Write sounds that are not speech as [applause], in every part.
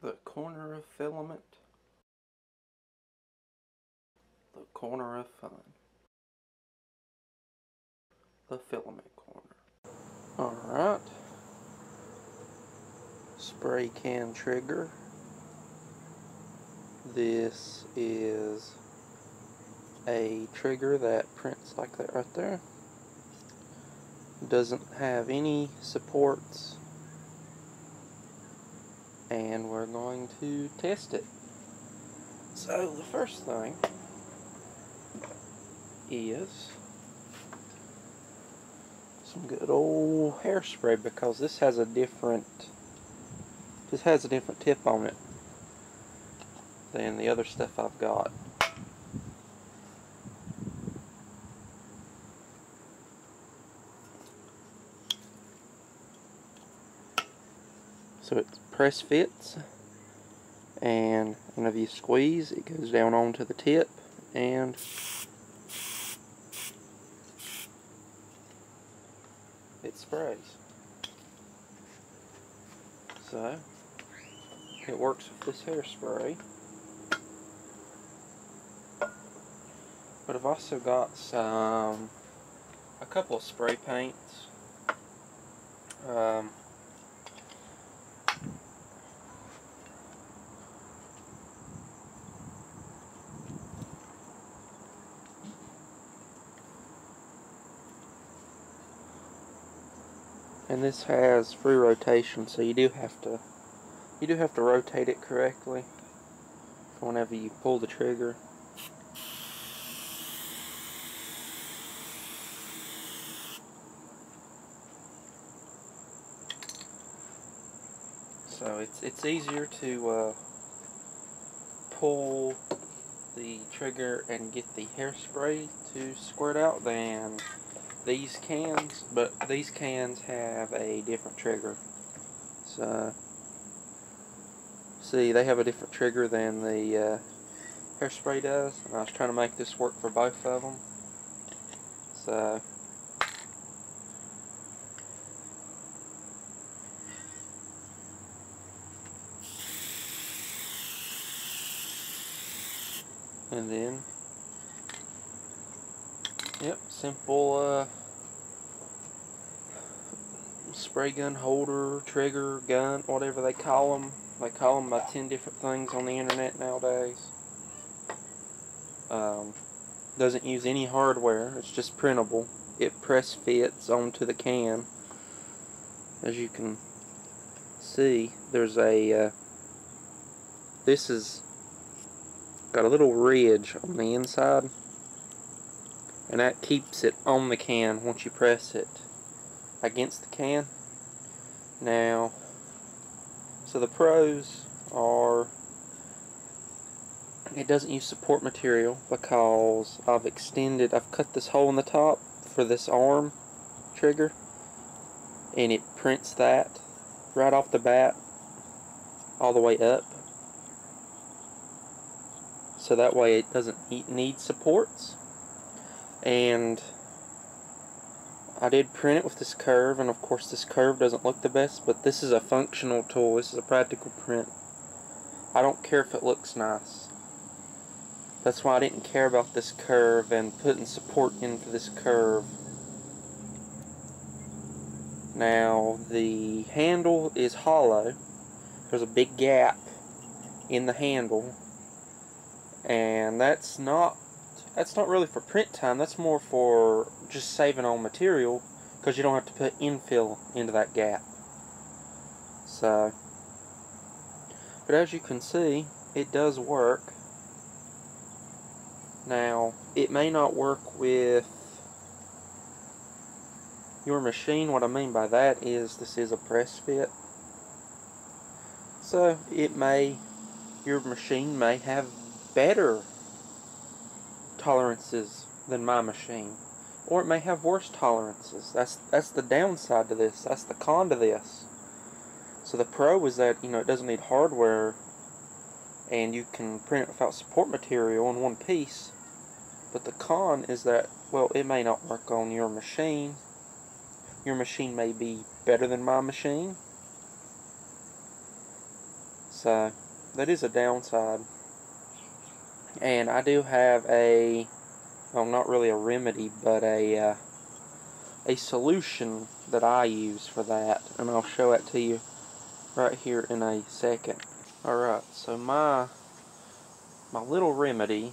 The corner of filament. The corner of fun. The filament corner. Alright. Spray can trigger. This is a trigger that prints like that right there. Doesn't have any supports and we're going to test it. So the first thing is some good old hairspray because this has a different this has a different tip on it than the other stuff I've got. So it press fits and whenever you squeeze it goes down onto the tip and it sprays. So it works with this hairspray. But I've also got some a couple of spray paints. Um, and this has free rotation so you do have to you do have to rotate it correctly whenever you pull the trigger. So it's it's easier to uh, pull the trigger and get the hairspray to squirt out than these cans, but these cans have a different trigger. So, see, they have a different trigger than the uh, hairspray does, and I was trying to make this work for both of them. So, and then Yep, simple uh, spray gun holder, trigger, gun, whatever they call them. They call them about 10 different things on the internet nowadays. Um, doesn't use any hardware, it's just printable. It press fits onto the can. As you can see, there's a, uh, this is got a little ridge on the inside and that keeps it on the can once you press it against the can. Now so the pros are it doesn't use support material because I've extended I've cut this hole in the top for this arm trigger and it prints that right off the bat all the way up. So that way it doesn't need supports. And I did print it with this curve and of course this curve doesn't look the best but this is a functional tool. This is a practical print. I don't care if it looks nice. That's why I didn't care about this curve and putting support in for this curve. Now the handle is hollow. There's a big gap in the handle and that's not that's not really for print time, that's more for just saving on material because you don't have to put infill into that gap. So, but as you can see, it does work. Now, it may not work with your machine. What I mean by that is this is a press fit. So, it may, your machine may have better tolerances than my machine. Or it may have worse tolerances. That's that's the downside to this. That's the con to this. So the pro is that, you know, it doesn't need hardware and you can print it without support material in one piece. But the con is that, well, it may not work on your machine. Your machine may be better than my machine. So that is a downside. And I do have a, well, not really a remedy, but a uh, a solution that I use for that, and I'll show it to you right here in a second. Alright, so my my little remedy,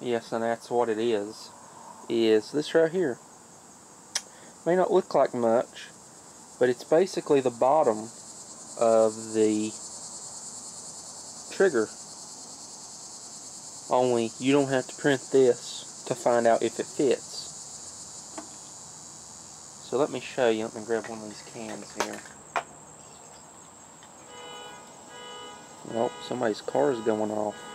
yes, and that's what it is, is this right here. May not look like much, but it's basically the bottom of the trigger. Only you don't have to print this to find out if it fits. So let me show you. Let me grab one of these cans here. Nope, somebody's car is going off.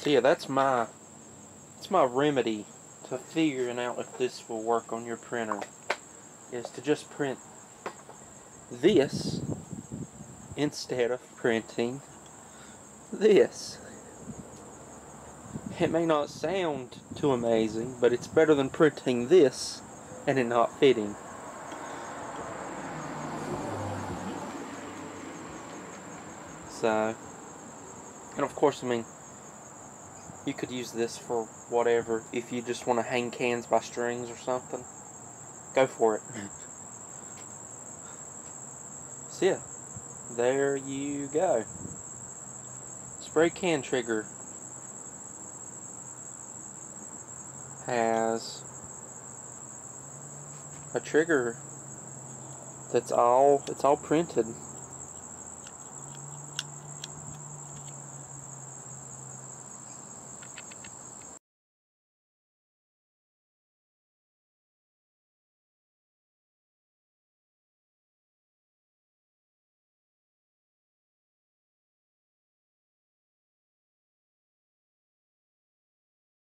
So yeah, that's my that's my remedy to figuring out if this will work on your printer is to just print this instead of printing this. It may not sound too amazing, but it's better than printing this and it not fitting. So, and of course, I mean, you could use this for whatever. If you just want to hang cans by strings or something, go for it. [laughs] so yeah, there you go. Spray can trigger has a trigger that's all it's all printed